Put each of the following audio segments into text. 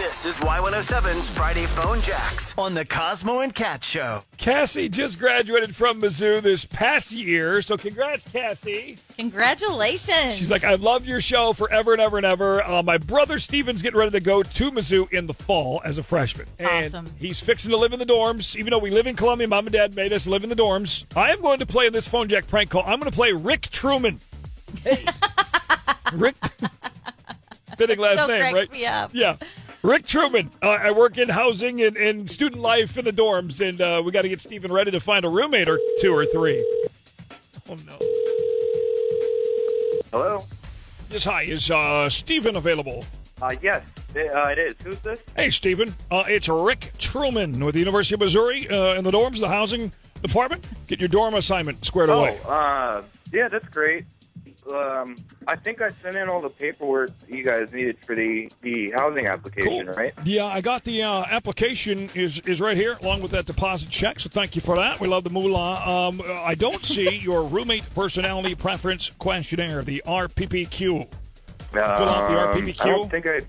This is Y107's Friday Phone Jacks on the Cosmo and Cat Show. Cassie just graduated from Mizzou this past year, so congrats, Cassie. Congratulations. She's like, I love your show forever and ever and ever. Uh, my brother Steven's getting ready to go to Mizzou in the fall as a freshman. And Awesome. he's fixing to live in the dorms. Even though we live in Columbia, mom and dad made us live in the dorms. I am going to play in this phone jack prank call. I'm going to play Rick Truman. Hey. Rick. Fitting last so name, right? me up. Yeah. Rick Truman. Uh, I work in housing and, and student life in the dorms, and uh, we got to get Stephen ready to find a roommate or two or three. Oh, no. Hello? Yes, hi. Is uh, Stephen available? Uh, yes, uh, it is. Who's this? Hey, Stephen. Uh, it's Rick Truman with the University of Missouri uh, in the dorms, the housing department. Get your dorm assignment squared away. Oh, uh, yeah, that's great. Um, I think I sent in all the paperwork you guys needed for the, the housing application, Cool. right? Yeah, I got the uh, application is is right here, along with that deposit check. So thank you for that. We love the moolah. Um, I don't see your roommate personality preference questionnaire, the RPPQ. Fill out the Um, RPPQ. I don't think I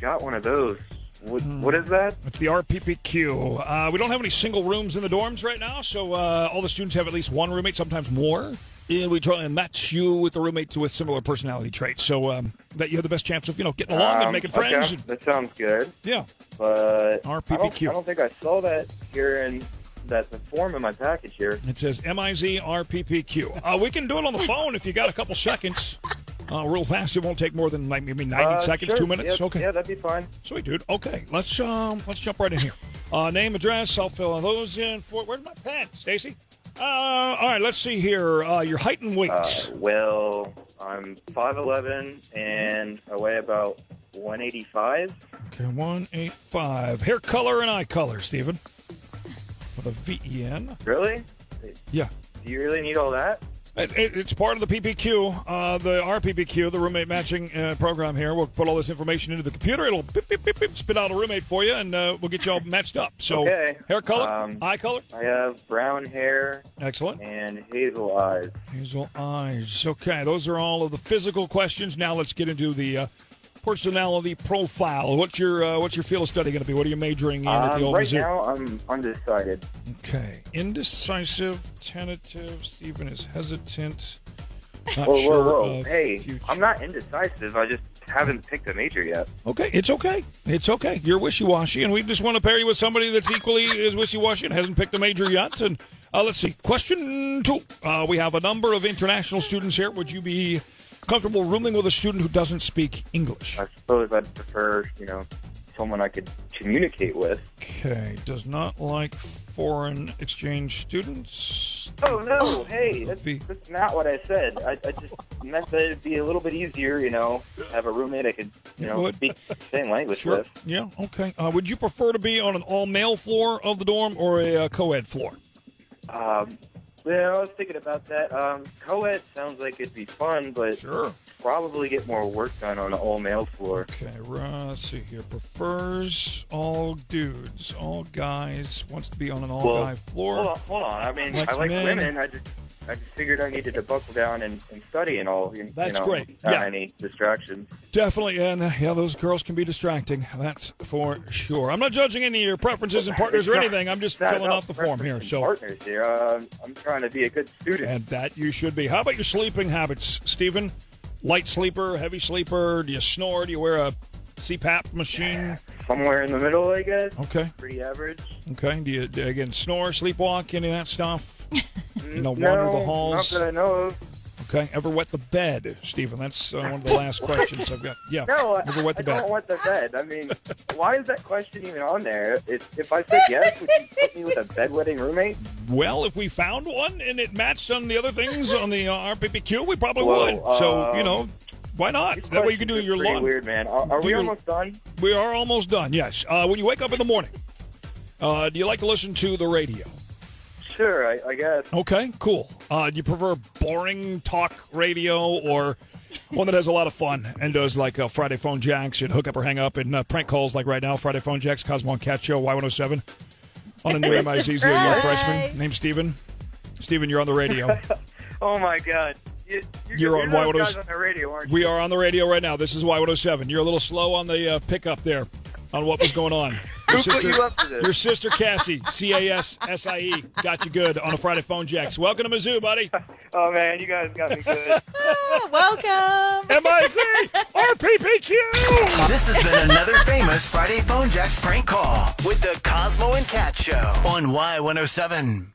got one of those. What, Hmm. what is that? It's the RPPQ. Uh, we don't have any single rooms in the dorms right now, so uh, all the students have at least one roommate, sometimes more. And we try and match you with the roommates with similar personality traits, so um, that you have the best chance of you know getting along and Um, making friends. Okay, and- that sounds good. yeah. But I don't, RPPQ. I don't think I saw that here in that the form in my package here. It says MIZ RPPQ. Uh, we can do it on the phone if you got a couple seconds. Uh, real fast. It won't take more than like maybe 90 Uh, seconds, sure. two minutes. Yeah, okay. Yeah, that'd be fine. Sweet, dude. Okay, let's um, let's jump right in here. Uh, name, address. I'll fill those in. For where's my pen, Stacy? Uh, all right. Let's see here. Uh, your height and weight. Uh, well, I'm 5'11 and I weigh about 185. okay, one eight five. Hair color and eye color, Stephen. With a V E N. Really? Yeah. Do you really need all that? It, it, it's part of the PPQ, uh, the RPPQ, the roommate matching uh, program here. We'll put all this information into the computer. It'll beep, beep, beep, spit out a roommate for you, and uh, we'll get you all matched up. So, Okay. hair color, Um, eye color, I have brown hair excellent. and hazel eyes. Hazel eyes. Okay, those are all of the physical questions. Now let's get into the uh, personality profile. What's your uh, what's your field of study going to be? What are you majoring in at the Um, old right Mizzou? now, I'm undecided. Okay, indecisive, tentative. Stephen is hesitant. Not Whoa, sure whoa, whoa. Hey, future. I'm not indecisive. I just haven't picked a major yet. Okay, it's okay. It's okay. You're wishy washy, and we just want to pair you with somebody that's equally as wishy washy and hasn't picked a major yet. And uh, let's see. Question two. Uh, we have a number of international students here. Would you be comfortable rooming with a student who doesn't speak English? I suppose I'd prefer, you know, someone I could communicate with. Okay. Does not like foreign exchange students. Oh no! Hey, that's, that's not what I said. I, I just meant that it'd be a little bit easier, you know, have a roommate I could, you It know, would. speak the same language Sure. with. Yeah. Okay. Uh, would you prefer to be on an all male floor of the dorm or a uh, co ed floor? Um, yeah, I was thinking about that. Um, co-ed sounds like it'd be fun, but Sure. probably get more work done on an all-male floor. Okay, let's see here. Prefers all dudes, all guys. Wants to be on an all Well, guy floor. Hold on, hold on. I mean, Likes I like men. women. I just, I just figured I needed to buckle down and, and study and all. You, That's you know, great. Yeah. any distractions. Definitely, and uh, yeah, those girls can be distracting. That's for sure. I'm not judging any of your preferences and partners or anything. I'm just not filling out the form here. So, partners here. Uh, I'm trying to be a good student. and that you should be. How about your sleeping habits, Stephen? Light sleeper, heavy sleeper? Do you snore? Do you wear a CPAP machine? Somewhere in the middle, I guess. Okay, Pretty average. okay. Do you, again snore, sleepwalk, any of that stuff? You know, no, the halls. Not that I know of. Okay. Ever wet the bed, Stephen? That's uh, one of the last questions I've got. Yeah. No, Ever wet the I bed? don't want the bed. I mean, why is that question even on there? If, if I said yes, would you put me with a bedwetting roommate? Well, if we found one and it matched on the other things on the uh, RPPQ, we probably Whoa, would. so, you um, know, why not? That way you can do your lawn. Weird, man. Are, are we your- almost done? We are almost done, yes. Uh, when you wake up in the morning, uh, do you like to listen to the radio? Sure, I, I guess. Okay, cool. Uh, do you prefer boring talk radio or one that has a lot of fun and does like uh, Friday phone jacks and hook up or hang up and uh, prank calls like right now? Friday phone jacks, Cosmo and Cat Show, Y107 on a new MIZ's a young freshman named Steven. Steven, you're on the radio. Oh my God. You, you're You're on Y107. on the radio, aren't you? we are on the radio right now. This is Y107. You're a little slow on the uh, pickup there. on what was going on. Who put you up to this? Your sister Cassie, C A S S I E, got you good on a Friday phone jacks. Welcome to Mizzou, buddy. Oh man, you guys got me good. Welcome. M I Z R P P Q. This has been another famous Friday Phone Jacks prank call with the Cosmo and Cat Show on Y107.